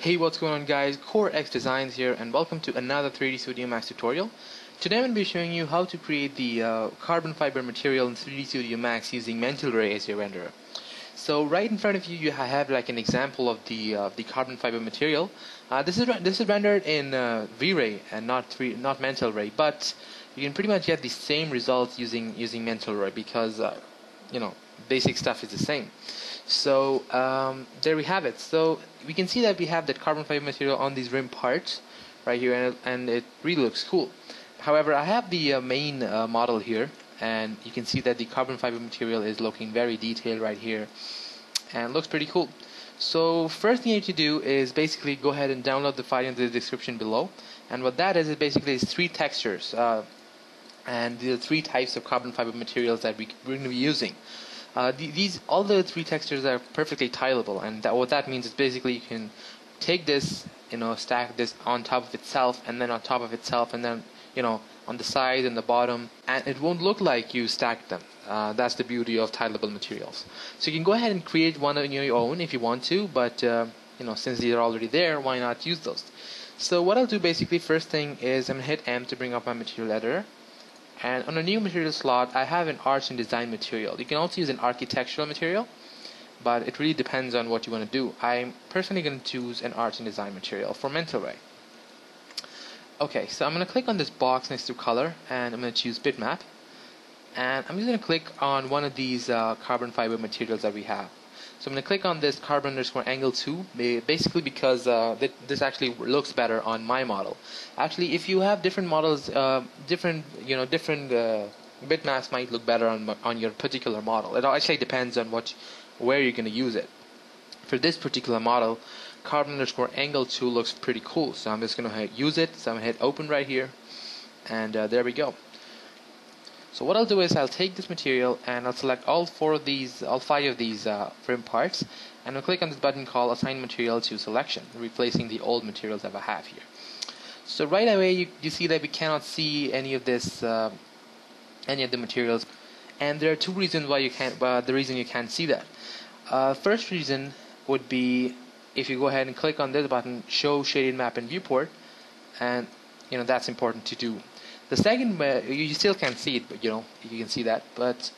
Hey what's going on guys, Core X Designs here and welcome to another 3D Studio Max tutorial. Today I'm going to be showing you how to create the uh, carbon fiber material in 3D Studio Max using Mental Ray as your renderer. So right in front of you you have like an example of the uh, the carbon fiber material. Uh, this is this is rendered in uh, V-Ray and not three, not Mental Ray, but you can pretty much get the same results using using Mental Ray because uh, you know basic stuff is the same. So um, there we have it. So we can see that we have that carbon fiber material on these rim parts right here, and, and it really looks cool. However, I have the uh, main uh, model here, and you can see that the carbon fiber material is looking very detailed right here, and looks pretty cool. So first thing you need to do is basically go ahead and download the file in the description below. And what that is is basically is three textures uh, and the three types of carbon fiber materials that we, we're going to be using. Uh, these all the three textures are perfectly tileable, and that, what that means is basically you can take this, you know, stack this on top of itself, and then on top of itself, and then you know on the side and the bottom, and it won't look like you stacked them. Uh, that's the beauty of tileable materials. So you can go ahead and create one on your own if you want to, but uh, you know since these are already there, why not use those? So what I'll do basically first thing is I'm gonna hit M to bring up my material editor and on a new material slot, I have an arts and design material. You can also use an architectural material, but it really depends on what you want to do. I'm personally going to choose an arts and design material for Mental Ray. Okay, so I'm going to click on this box next to color, and I'm going to choose bitmap. And I'm just going to click on one of these uh, carbon fiber materials that we have. So I'm going to click on this carbon underscore angle 2, basically because uh, th this actually looks better on my model. Actually, if you have different models, uh, different you know different uh, bitmaps might look better on on your particular model. It actually depends on what where you're going to use it. For this particular model, carbon underscore angle 2 looks pretty cool. So I'm just going to use it. So I'm going to hit open right here, and uh, there we go. So what I'll do is I'll take this material and I'll select all four of these, all five of these uh, frame parts, and I'll click on this button called Assign Material to Selection, replacing the old materials that I have here. So right away you, you see that we cannot see any of this, uh, any of the materials, and there are two reasons why you can't. Uh, the reason you can't see that. Uh, first reason would be if you go ahead and click on this button, Show Shaded Map and Viewport, and you know that's important to do. The second, uh, you still can't see it, but you know you can see that. But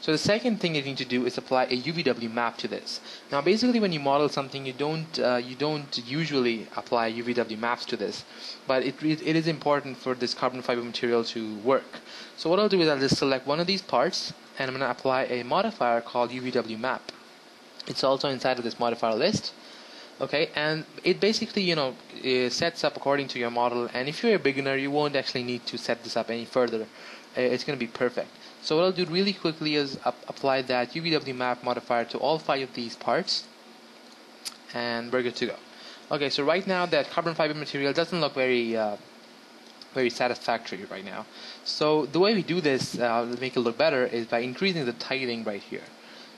so the second thing you need to do is apply a UVW map to this. Now, basically, when you model something, you don't uh, you don't usually apply UVW maps to this, but it it is important for this carbon fiber material to work. So what I'll do is I'll just select one of these parts, and I'm going to apply a modifier called UVW map. It's also inside of this modifier list okay and it basically you know sets up according to your model and if you're a beginner you won't actually need to set this up any further. It's going to be perfect. So what I'll do really quickly is apply that UVW map modifier to all five of these parts and we're good to go. Okay so right now that carbon fiber material doesn't look very uh, very satisfactory right now. So the way we do this uh, to make it look better is by increasing the tiling right here.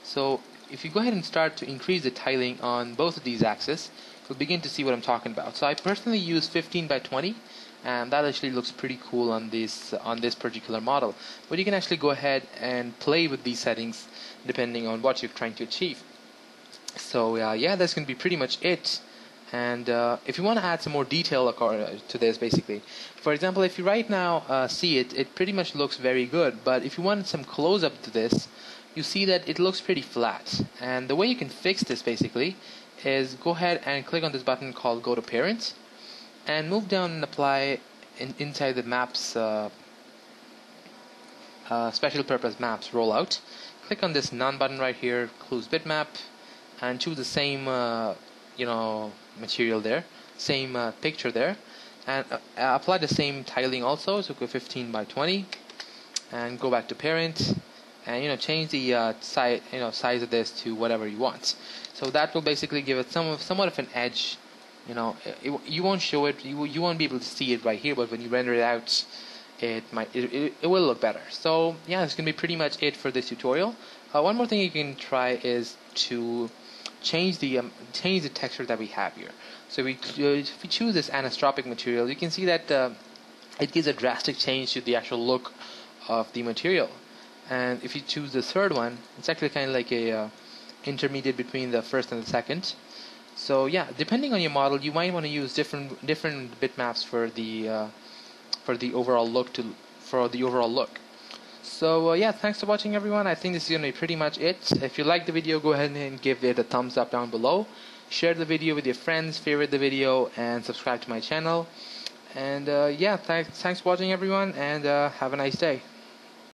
So if you go ahead and start to increase the tiling on both of these axes, you'll begin to see what I'm talking about. So I personally use 15 by 20, and that actually looks pretty cool on this on this particular model. But you can actually go ahead and play with these settings depending on what you're trying to achieve. So uh, yeah, that's going to be pretty much it. And uh, if you want to add some more detail to this, basically, for example, if you right now uh, see it, it pretty much looks very good. But if you want some close-up to this, you see that it looks pretty flat. And the way you can fix this basically is go ahead and click on this button called Go to Parent and move down and apply in, inside the maps uh, uh, special purpose maps rollout. Click on this none button right here, close bitmap, and choose the same uh, you know material there, same uh, picture there, and uh, apply the same tiling also. So go 15 by 20, and go back to parent and you know change the uh, size you know size of this to whatever you want. So that will basically give it some of, somewhat of an edge. You know, it, you won't show it, you you won't be able to see it right here, but when you render it out, it might it, it, it will look better. So yeah, it's gonna be pretty much it for this tutorial. Uh, one more thing you can try is to change the um, change the texture that we have here. So we uh, if we choose this anisotropic material, you can see that uh, it gives a drastic change to the actual look of the material and if you choose the third one it's actually kind of like a uh, intermediate between the first and the second So yeah, depending on your model, you might want to use different different bitmaps for the uh, for the overall look to for the overall look. So uh, yeah, thanks for watching everyone. I think this is going to be pretty much it. If you like the video, go ahead and give it a thumbs up down below. Share the video with your friends, favorite the video, and subscribe to my channel. And uh, yeah, thanks, thanks for watching everyone, and uh, have a nice day.